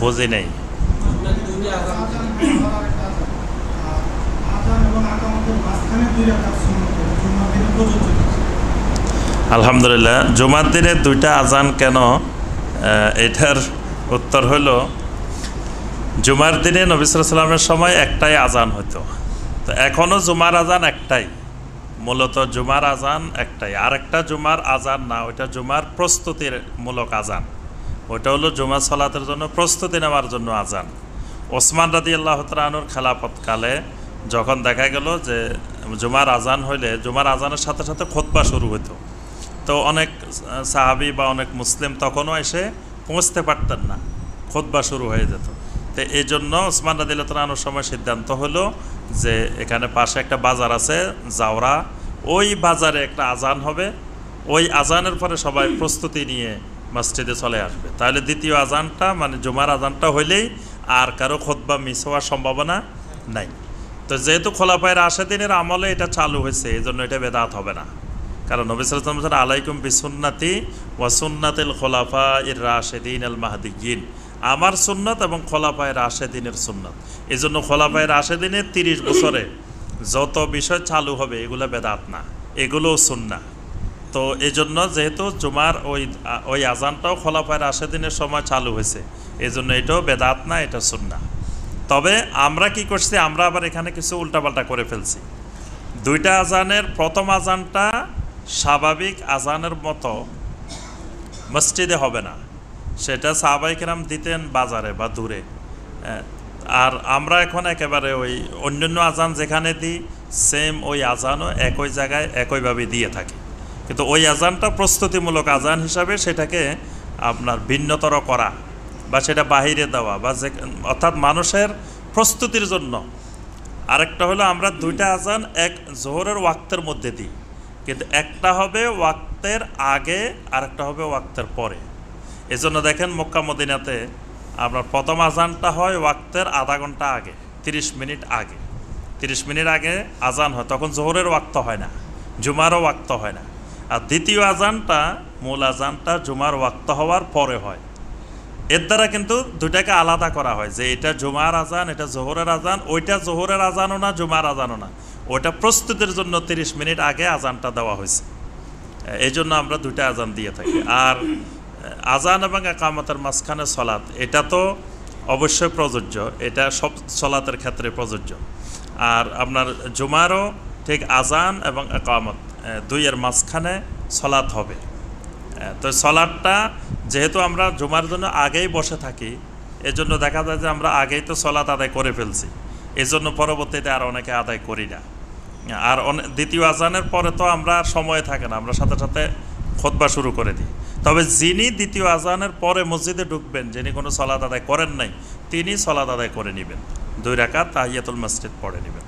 বুঝি নেই। আলহামদুলিল্লাহ, জুমার দিনে দুইটা আজান কেন? এটার উত্তর হলো, জুমার দিনে নবিসামের সময় একটাই আজান হতো তো এখনও জুমার আজান একটাই, মূলত জুমার আজান একটাই। আর একটা জুমার আজান না, ওইটা জুমার প্রস্তুতির মূলক আজান। ওইটা হলো জুমার সলাতের জন্য প্রস্তুতি নেওয়ার জন্য আজান। ওসমান রাদি আল্লাহ তালুর খেলাপথকালে যখন দেখা গেল যে জুমার আজান হইলে, জুমার আজানের সাথে সাথে খোতবা শুরু হতো তো অনেক সাহাবি বা অনেক মুসলিম তখনও এসে পৌঁছতে পারতেন না খোদবা শুরু হয়ে যেত। তো এই জন্য ওসমান রাদিল্লাহর সময় সিদ্ধান্ত হলো যে এখানে পাশে একটা বাজার আছে, জাওরা। ওই বাজারে একটা আজান হবে। ওই আজানের পরে সবাই প্রস্তুতি নিয়ে মসজিদে চলে আসবে। তাহলে দ্বিতীয় আজানটা মানে জুমার আজানটা হইলেই আর কারও খোদবা মিস হওয়ার সম্ভাবনা নাই। তো যেহেতু খোলাপায়ের আশা দিনের আমলে এটা চালু হয়েছে এই জন্য এটা বেদাত হবে না। কারণ নবিসাম আলাইকুম বিসুন্নাতি ওয়াসুন্নাতিল খোলাফা ইর রাশেদিন আল মাহাদিগিন আমার সুন্নত এবং খোলাফায় রাশেদিনের সুন্নত। এই জন্য খোলাফায় রাশেদিনের তিরিশ বছরে যত বিষয় চালু হবে, এগুলো বেদাত না। এগুলোও সুন্না তো এই জন্য যেহেতু জুমার ওই ওই আজানটাও খোলাফায় রাশেদিনের সময় চালু হয়েছে এই জন্য এটাও বেদাত না, এটা সুন্না তবে আমরা কি করছি, আমরা আবার এখানে কিছু উল্টাপাল্টা করে ফেলছি। দুইটা আজানের, প্রথম আজানটা স্বাভাবিক আজানের মতো মসজিদে হবে না। সেটা সাহাবাইকেরাম দিতেন বাজারে বা দূরে। আর আমরা এখন একেবারে ওই অন্যান্য আজান যেখানে দিই সেম ওই আজানও একই জায়গায় একইভাবে দিয়ে থাকি। কিন্তু ওই আজানটা প্রস্তুতিমূলক আজান হিসাবে সেটাকে আপনার ভিন্নতর করা বা সেটা বাহিরে দেওয়া বা যে, অর্থাৎ মানুষের প্রস্তুতির জন্য। আরেকটা হলো আমরা দুইটা আজান এক জোহরের ওয়াক্তের মধ্যে দিই। কিন্তু একটা হবে ওয়াক্তের আগে আর একটা হবে ওয়াক্তের পরে। এজন্য দেখেন মক্কা মদিনাতে আপনার প্রথম আজানটা হয় ওয়াক্তের আধা ঘণ্টা আগে, তিরিশ মিনিট আগে। তিরিশ মিনিট আগে আজান হয়, তখন জোহরের ওয়াক্ত হয় না, জুমারও ওয়াক্ত হয় না। আর দ্বিতীয় আজানটা মূল আজানটা জুমার ওয়াক্ত হওয়ার পরে হয়। এর দ্বারা কিন্তু দুটাকে আলাদা করা হয়, যে এটা জুমার আজান, এটা জোহরের আজান, ওইটা জোহরের আজানও না, জুমার আজানও না। ওইটা প্রস্তুতির জন্য তিরিশ মিনিট আগে আজানটা দেওয়া হয়েছে। এই জন্য আমরা দুইটা আজান দিয়ে থাকি। আর আজান এবং একামতের মাঝখানে সলাৎ, এটা তো অবশ্যই প্রযোজ্য, এটা সব সলাতের ক্ষেত্রে প্রযোজ্য। আর আপনার জুমারও ঠিক আজান এবং একামত। দুইয়ের মাঝখানে সলাৎ হবে। তো সলাটটা যেহেতু আমরা জুমার জন্য আগেই বসে থাকি, এজন্য দেখা যায় যে আমরা আগেই তো সলাত আদায় করে ফেলছি। এজন্য পরবর্তীতে আর অনেকে আদায় করি না। আর দ্বিতীয় আজানের পরে তো আমরা সময় থাকে না, আমরা সাথে সাথে খোদবা শুরু করে দিই। তবে যিনি দ্বিতীয় আজানের পরে মসজিদে ঢুকবেন, যিনি কোনো সলাদ আদায় করেন নাই, তিনি সলাদ আদায় করে নেবেন। দুই রাকাত তাহিয়াতুল মসজিদ পড়ে নেবেন।